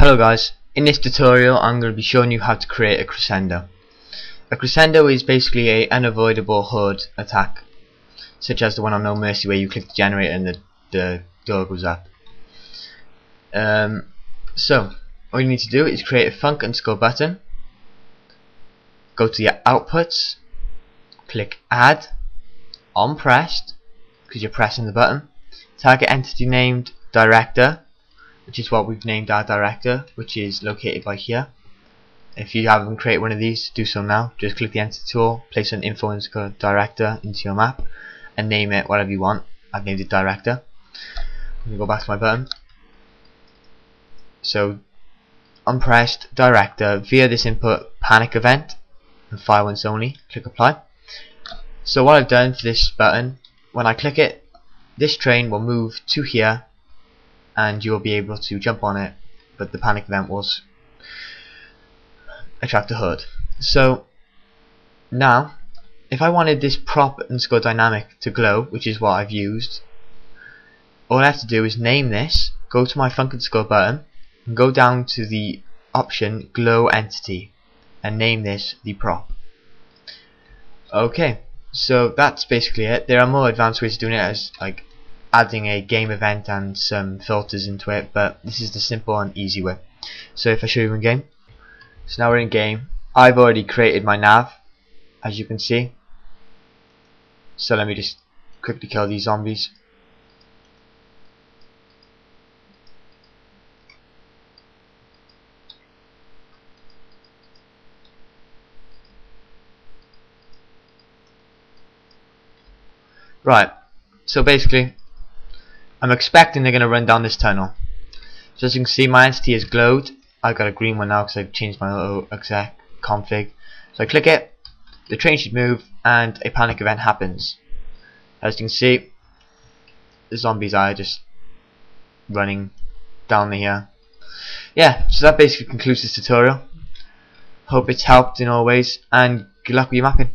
Hello guys, in this tutorial I'm going to be showing you how to create a crescendo. A crescendo is basically a unavoidable horde attack such as the one on No Mercy where you click the generator and the, the door goes up. Um, so, all you need to do is create a func underscore button, go to your outputs, click add, on pressed, because you're pressing the button, target entity named director which is what we've named our director which is located by here. If you haven't created one of these do so now. Just click the enter tool place an info director into your map and name it whatever you want. I've named it director. Going to go back to my button. So unpressed director via this input panic event and fire once only. Click apply. So what I've done for this button when I click it this train will move to here and you'll be able to jump on it but the panic event was attract a horde so now if I wanted this prop and underscore dynamic to glow which is what I've used all I have to do is name this go to my func underscore button and go down to the option glow entity and name this the prop. Okay so that's basically it. There are more advanced ways of doing it as like adding a game event and some filters into it but this is the simple and easy way. So if I show you in game so now we're in game. I've already created my nav as you can see. So let me just quickly kill these zombies. Right, so basically I'm expecting they're going to run down this tunnel. So as you can see my entity is glowed. I've got a green one now because I've changed my little exec config. So I click it, the train should move and a panic event happens. As you can see the zombies are just running down the here. Yeah, so that basically concludes this tutorial. Hope it's helped in all ways and good luck with your mapping.